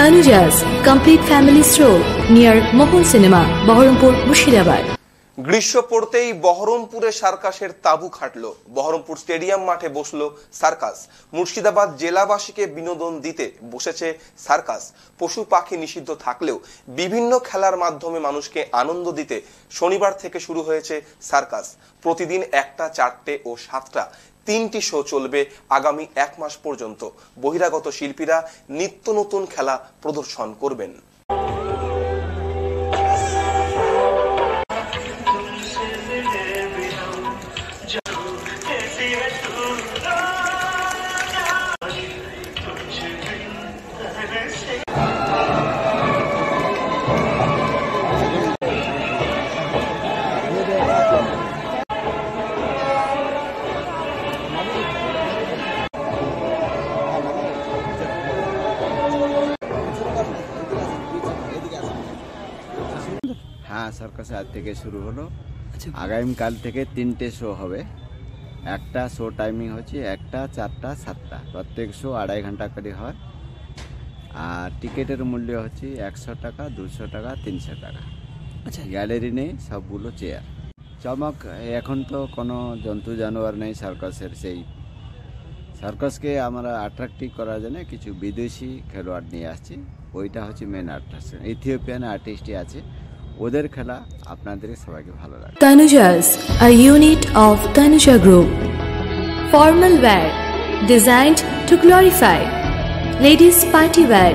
Tanuja's complete family stroll near Mohun Cinema, Baharampur, Mushirabad. গ্রীষ্ম পড়তেই বহরমপুরে সার্কাসের তাঁবু খাটল। বহরমপুর স্টেডিয়াম মাঠে বসল সার্কাস। মুর্শিদাবাদ জেলাবাসীকে বিনোদন দিতে বসেছে সার্কাস। পশু পাখি নিষিদ্ধ থাকলেও বিভিন্ন খেলার মাধ্যমে মানুষকে আনন্দ দিতে শনিবার থেকে শুরু হয়েছে সার্কাস। প্রতিদিন একটা চারটে ও সাতটা তিনটি শো চলবে আগামী এক মাস পর্যন্ত। বহিরাগত শিল্পীরা নিত্য নতুন খেলা প্রদর্শন করবেন। সার্কাস আজ থেকে শুরু হলো। আগামীকাল থেকে তিনটে শো হবে। একটা শো টাইমিং হচ্ছে একটা চারটা সাতটা। প্রত্যেক শো আড়াই ঘণ্টা করে হয়। আর টিকিটের মূল্য হচ্ছে একশো টাকা দুশো টাকা তিনশো টাকা। আচ্ছা। গ্যালারি নেই সবগুলো চেয়ার চমক এখন তো কোনো জন্তু জানোয়ার নেই সার্কাসের সেই। সার্কাসকে আমরা অ্যাট্রাক্টিভ করার জন্য কিছু বিদেশি খেলোয়াড় নিয়ে আসছি। ওইটা হচ্ছে মেন অ্যাট্রাকশন ইথিওপিয়ান আর্টিস্টই আছে। ওদের খেলা আপনাদের সবাইকে ভালো লাগে Tanuja's, a unit of Tanuja Group. Formal wear, designed to glorify. Ladies party wear,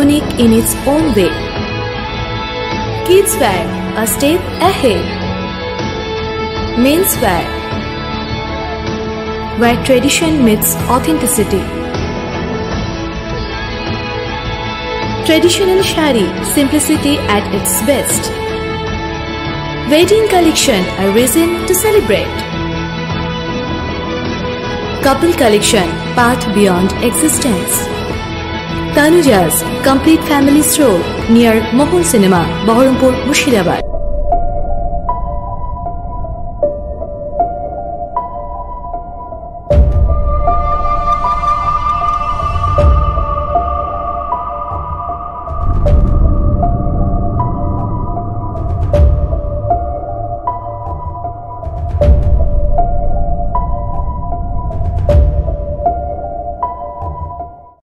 unique in its own way. Kids wear, a step ahead. Men's wear, where tradition meets authenticity. Traditional shari, simplicity at its best. Wedding collection, a reason to celebrate. Couple collection, path beyond existence. Tanuja's complete family stroll near Mohol Cinema, Baharampur, Mushirabad.